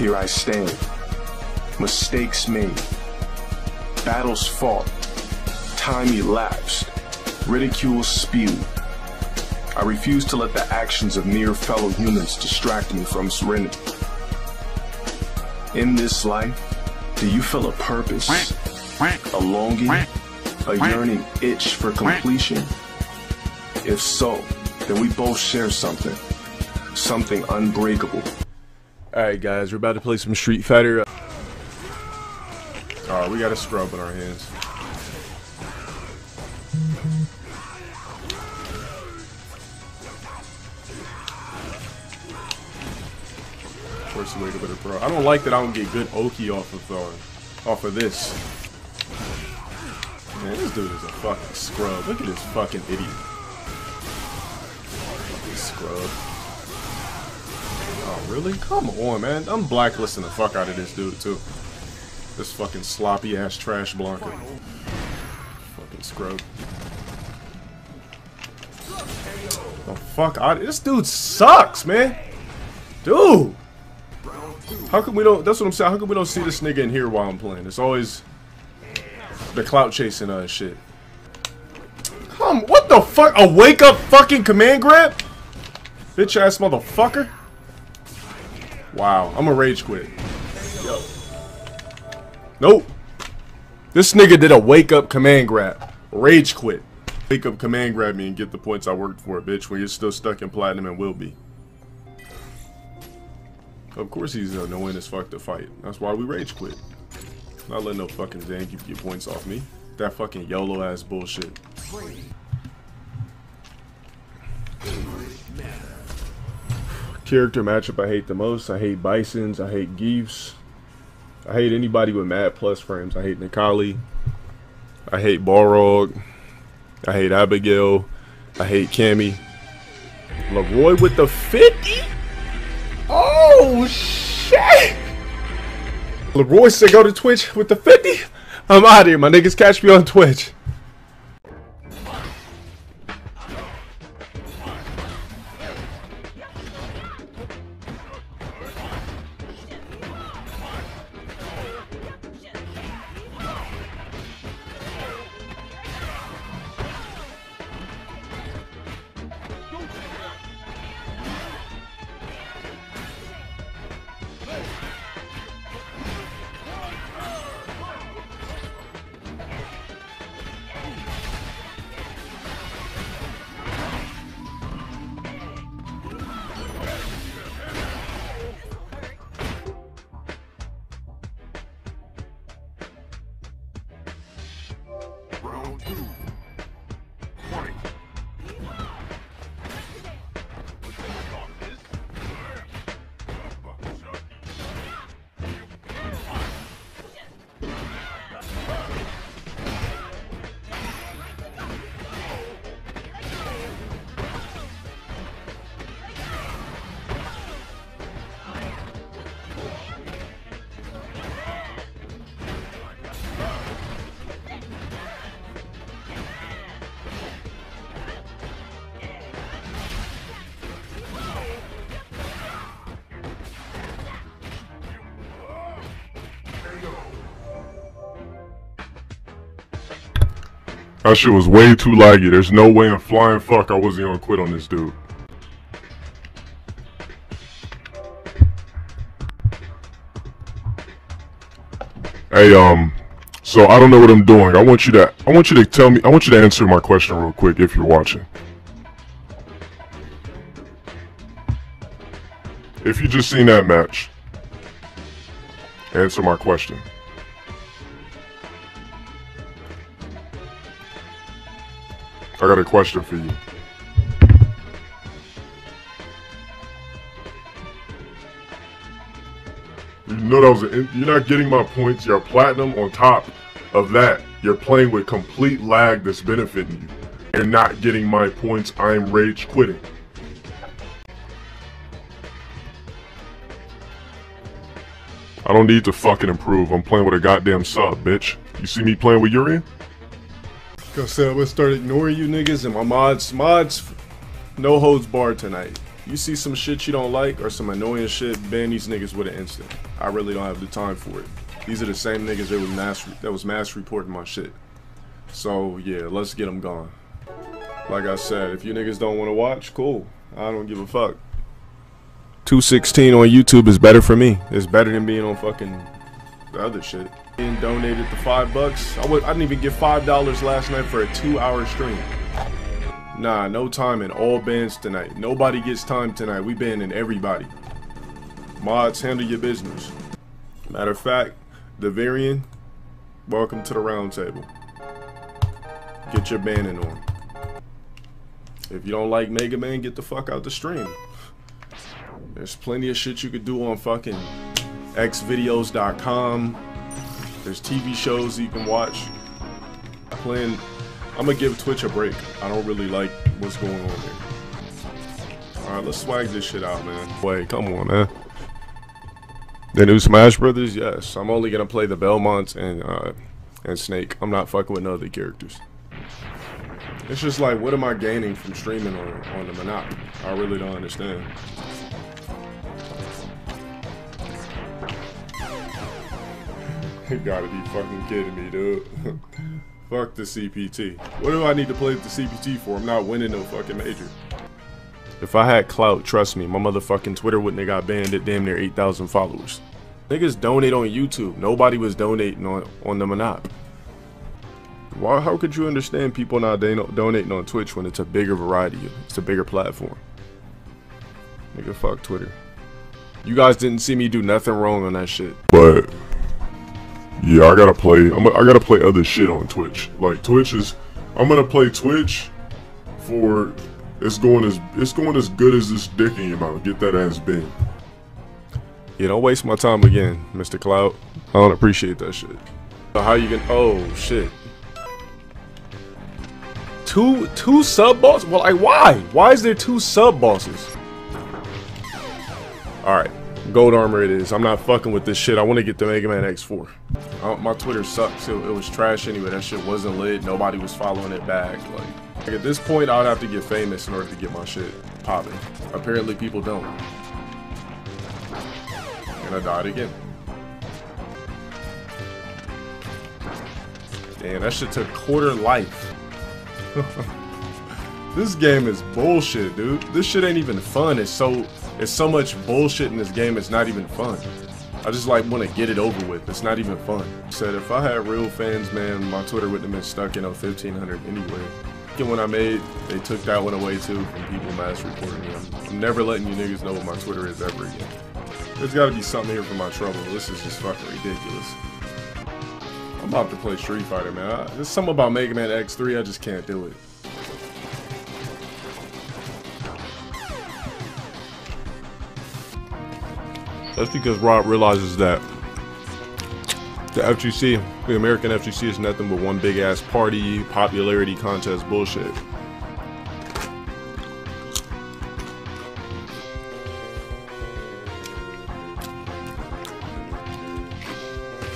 Here I stand. Mistakes made. Battles fought. Time elapsed. Ridicule spewed. I refuse to let the actions of mere fellow humans distract me from serenity. In this life, do you feel a purpose, a longing, a yearning itch for completion? If so, then we both share something, something unbreakable. Alright guys, we're about to play some Street Fighter. Alright, we got a scrub in our hands. You wait a bit, bro. I don't like that I don't get good Oki off of uh, off of this. Man, this dude is a fucking scrub. Look at this fucking idiot. Scrub. Really? Come on, man. I'm blacklisting the fuck out of this dude, too. This fucking sloppy ass trash Blanka. Fucking scrub. The fuck out This dude sucks, man. Dude! How come we don't, that's what I'm saying, how come we don't see this nigga in here while I'm playing? It's always the clout chasing uh shit. Come, what the fuck? A wake up fucking command grab? Bitch ass motherfucker. Wow, I'm a rage quit. Yo. Nope. This nigga did a wake up command grab. Rage quit. Wake up command grab me and get the points I worked for, bitch, when you're still stuck in platinum and will be. Of course he's knowing as fuck to fight. That's why we rage quit. Not letting no fucking Zangief get points off me. That fucking YOLO ass bullshit. Character matchup I hate the most. I hate Bisons. I hate Giefs. I hate anybody with mad plus frames. I hate Necalli. I hate Balrog. I hate Abigail. I hate Cammy. Leroy with the 50? Oh, shit! Leroy said go to Twitch with the 50? I'm out here. My niggas catch me on Twitch. That shit was way too laggy. There's no way in flying fuck I wasn't gonna quit on this dude. Hey, um, so I don't know what I'm doing. I want you to, I want you to tell me, I want you to answer my question real quick if you're watching. If you just seen that match, answer my question. I got a question for you. You know that was an, you're not getting my points. You're platinum on top of that. You're playing with complete lag that's benefiting you. You're not getting my points. I'm rage quitting. I don't need to fucking improve. I'm playing with a goddamn sub, bitch. You see me playing with Urien? Said, I'm gonna start ignoring you niggas and my mods. Mods, no holds barred tonight. you see some shit you don't like or some annoying shit, ban these niggas with an instant. I really don't have the time for it. These are the same niggas that was mass that was mass reporting my shit. So yeah, let's get them gone. Like I said, if you niggas don't want to watch, cool. I don't give a fuck. 216 on YouTube is better for me. It's better than being on fucking the other shit. Being donated the five bucks. I would I didn't even get five dollars last night for a two hour stream. Nah, no time in all bands tonight. Nobody gets time tonight. We banning everybody. Mods, handle your business. Matter of fact, the variant, welcome to the round table. Get your banning on. If you don't like Mega Man, get the fuck out the stream. There's plenty of shit you could do on fucking xvideos.com. There's TV shows you can watch. Playing I'm gonna give Twitch a break. I don't really like what's going on there. Alright, let's swag this shit out, man. Wait, come on, man. The new Smash Brothers, yes. I'm only gonna play the Belmonts and uh, and Snake. I'm not fucking with no other characters. It's just like, what am I gaining from streaming on on the Monopoly? I really don't understand. You gotta be fucking kidding me, dude. Fuck the CPT. What do I need to play the CPT for? I'm not winning no fucking major. If I had clout, trust me, my motherfucking Twitter wouldn't have got banned at damn near 8,000 followers. Niggas donate on YouTube. Nobody was donating on, on the Monop. Why, how could you understand people not donating on Twitch when it's a bigger variety? It's a bigger platform. Nigga, fuck Twitter. You guys didn't see me do nothing wrong on that shit. But yeah, I gotta play. I'm, I gotta play other shit on Twitch. Like Twitch is, I'm gonna play Twitch for it's going as it's going as good as this dick in your mouth. Get that ass bent. Yeah, don't waste my time again, Mr. Cloud. I don't appreciate that shit. So how you can? Oh shit. Two two sub bosses? Well, like why? Why is there two sub bosses? All right. Gold armor it is. I'm not fucking with this shit. I want to get the Mega Man X4. Uh, my Twitter sucks. It, it, was trash anyway. That shit wasn't lit. Nobody was following it back. Like, like, at this point, I'd have to get famous in order to get my shit popping. Apparently, people don't. And I died again. Damn, that shit took quarter life. this game is bullshit, dude. This shit ain't even fun. It's so it's so much bullshit in this game, it's not even fun. I just like want to get it over with. It's not even fun. Said if I had real fans, man, my Twitter wouldn't have been stuck in a 1500 anyway. And when I made, they took that one away too from people mass reporting me. I'm, never letting you niggas know what my Twitter is ever again. There's got to be something here for my trouble. This is just fucking ridiculous. I'm about to play Street Fighter, man. I, there's something about Mega Man X3, I just can't do it. That's because Rob realizes that the FGC, the American FGC, is nothing but one big ass party, popularity contest bullshit.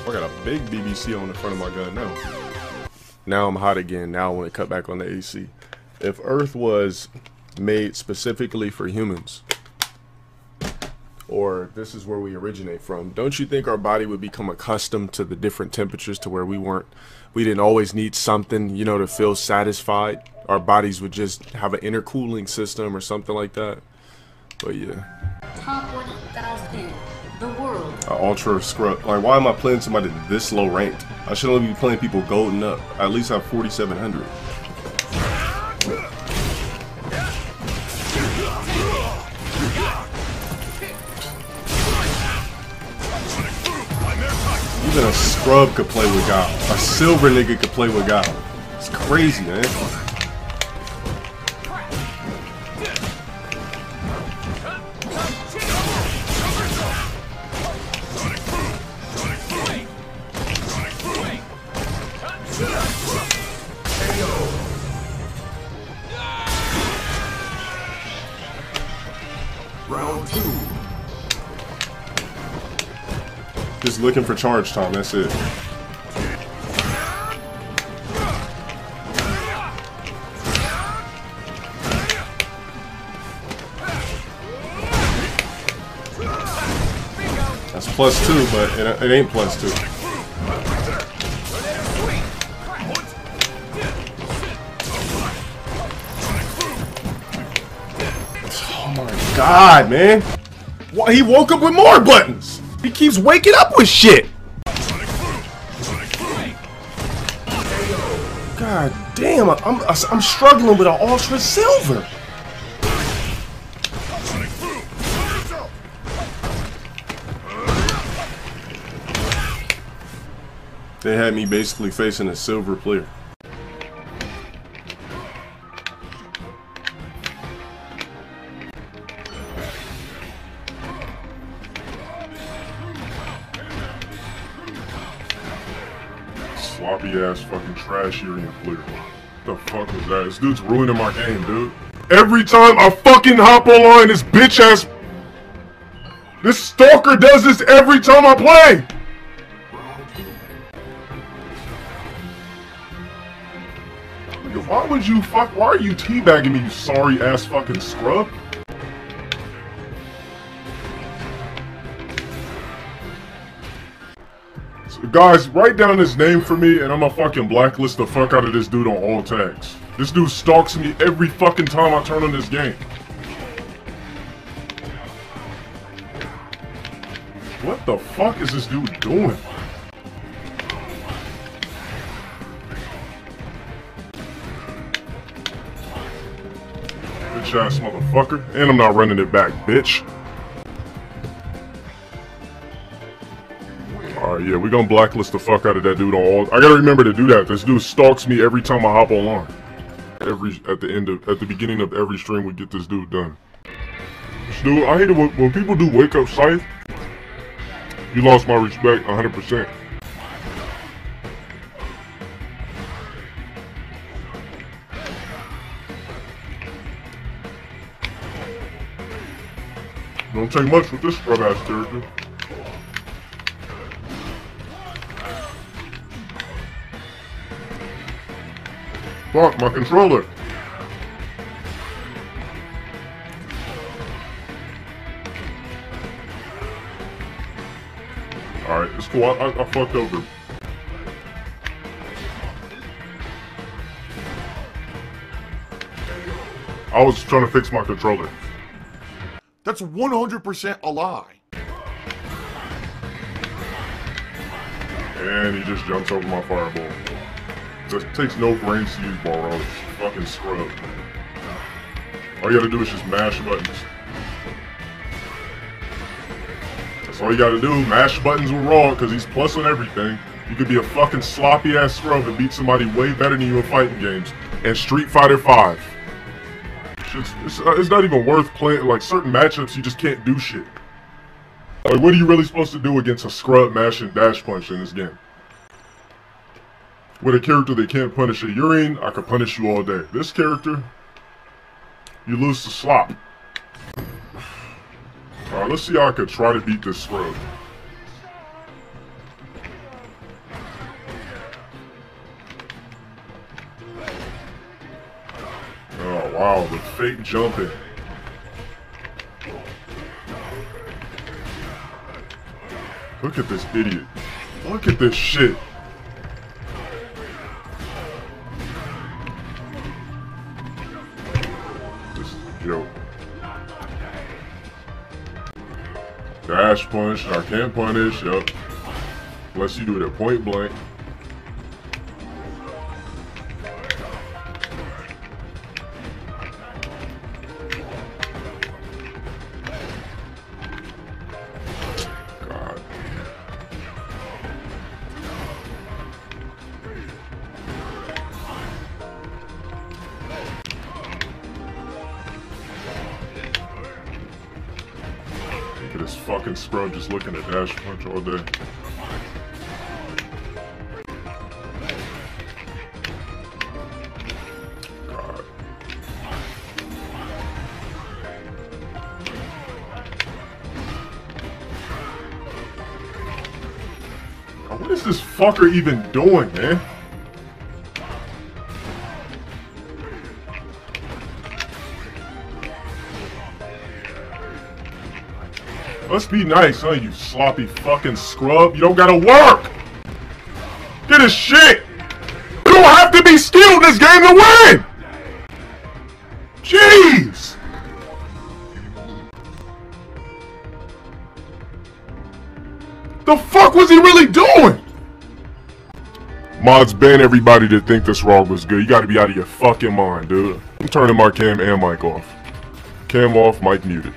I got a big BBC on the front of my gun now. Now I'm hot again. Now I want to cut back on the AC. If Earth was made specifically for humans, or this is where we originate from. Don't you think our body would become accustomed to the different temperatures to where we weren't, we didn't always need something, you know, to feel satisfied? Our bodies would just have an intercooling system or something like that. But yeah. Top 1,000 the world. Uh, ultra scrub. Like, why am I playing somebody this low ranked? I should only be playing people golden up. I at least have 4,700. Even a scrub could play with God. A silver nigga could play with God. It's crazy, man. Just looking for charge time, that's it. That's plus two, but it, it ain't plus two. Oh my god, man! Why, he woke up with more buttons! He keeps waking up! With shit. God damn, I'm, I'm struggling with an Ultra Silver. They had me basically facing a silver player. Sloppy ass fucking trash Urien player. The fuck was that? This dude's ruining my game, dude. Every time I fucking hop online, this bitch ass. This stalker does this every time I play! Why would you fuck? Why are you teabagging me, you sorry ass fucking scrub? Guys, write down his name for me, and I'm gonna fucking blacklist the fuck out of this dude on all tags. This dude stalks me every fucking time I turn on this game. What the fuck is this dude doing? Bitch ass motherfucker. And I'm not running it back, bitch. Alright, yeah, we gonna blacklist the fuck out of that dude on all I gotta remember to do that. This dude stalks me every time I hop online. Every at the end of at the beginning of every stream we get this dude done. This dude, I hate it when, when people do wake up scythe. You lost my respect 100%. Don't take much with this scrub ass character. Fuck, my controller. Alright, it's cool. I, I, I fucked over. I was trying to fix my controller. That's 100% a lie. And he just jumps over my fireball. Just takes no brains to use Balrog. Fucking scrub. All you gotta do is just mash buttons. That's all you gotta do. Mash buttons with Raw, because he's plus on everything. You could be a fucking sloppy ass scrub and beat somebody way better than you in fighting games. And Street Fighter 5. It's, it's, uh, it's not even worth playing. Like, certain matchups, you just can't do shit. Like, what are you really supposed to do against a scrub, mash, and dash punch in this game? With a character that can't punish a urine, I could punish you all day. This character, you lose to slop. Alright, let's see how I could try to beat this scrub. Oh wow, the fake jumping. Look at this idiot. Look at this shit. Dash punch, I can't punish, yep. Unless you do it at point blank. Fucking scrub just looking at Dash Punch all day. What is this fucker even doing, man? Let's be nice, huh, you sloppy fucking scrub. You don't gotta work! Get his shit! You don't have to be skilled in this game to win! Jeez! The fuck was he really doing? Mods ban everybody that think this Raw was good. You gotta be out of your fucking mind, dude. I'm turning my cam and mic off. Cam off, mic muted.